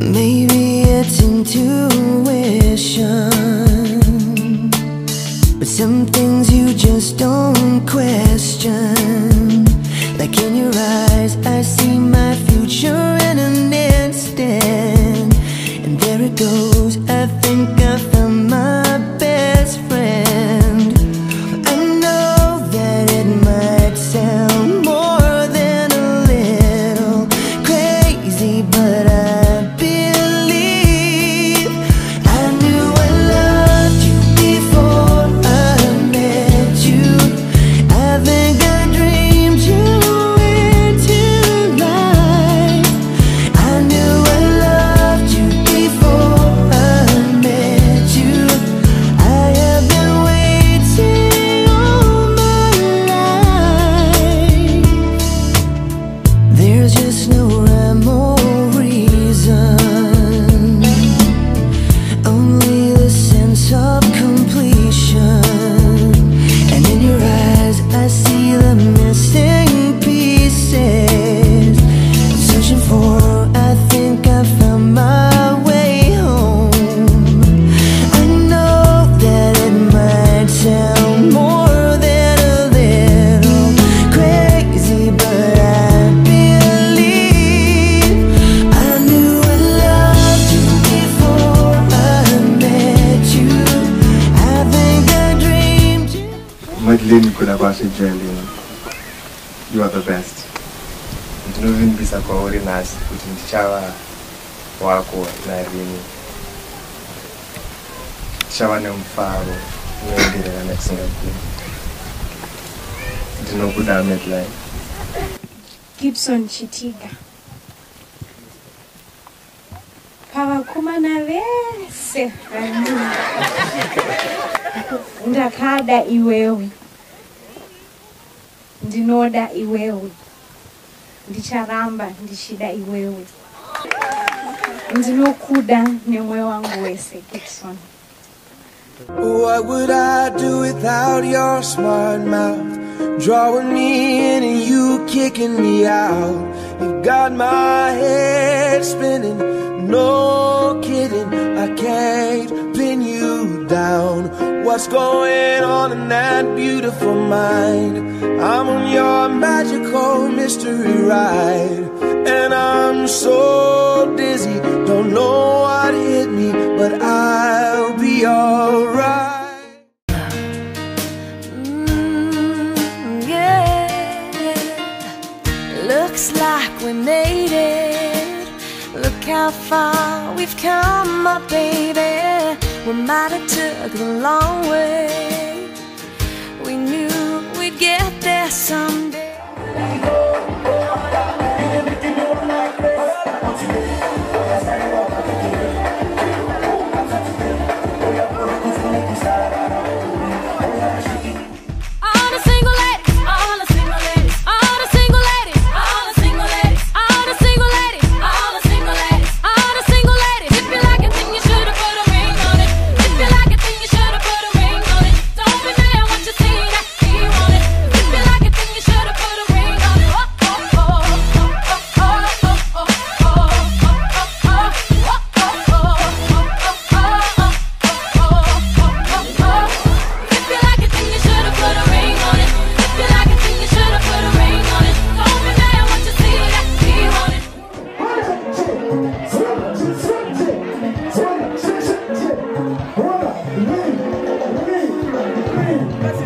Maybe it's intuition But some things you just don't question. Like in your eyes I see my future in an instant And there it goes. You, Jolene, you are the best. ndinovimbisa kwauri nhasi kuti ndichava wako narini tichava nemufaro unoenderera nekusingaperi ndinokuda medline gibson chitiga. Pavakomana vese ndakada iwewe ndinoda iwewe ndicharamba ndichida iwewe ndinokuda nemwoyo wangu wese gibson What would I do without your smart mouth? Drawing me in and you kicking me out. Got my head spinning, no kidding. I can't pin you down. What's going on in that beautiful mind? I'm on your magical mystery ride. And I'm so dizzy, how far we've come, my baby. We might have took the long way. We knew we'd get there someday.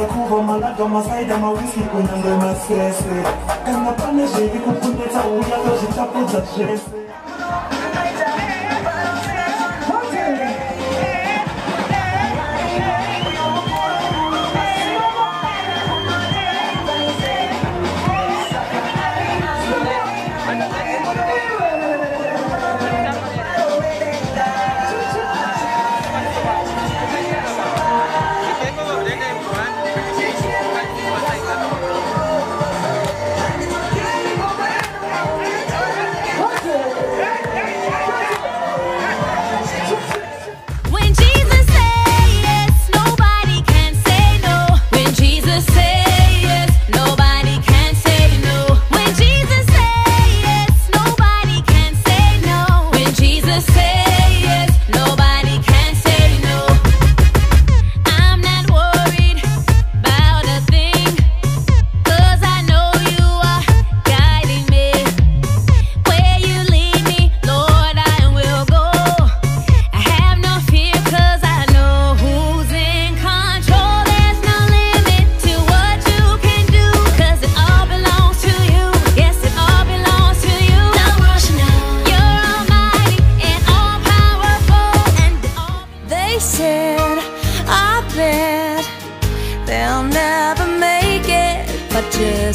ndakakuva managa masaidha mawiski kunyange masese. Kana pane zviri kukunetsa uyakazvitapudza zvese.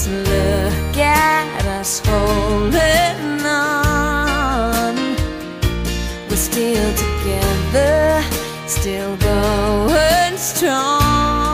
Look at us holding on. We're still together, still going strong.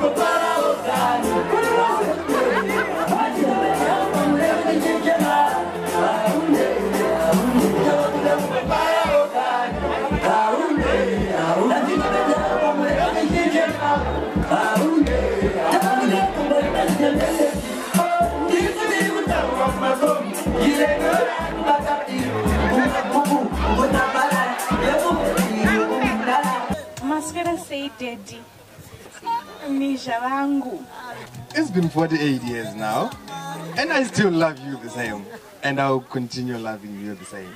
people It's been 48 years now and I still love you the same and I'll continue loving you the same.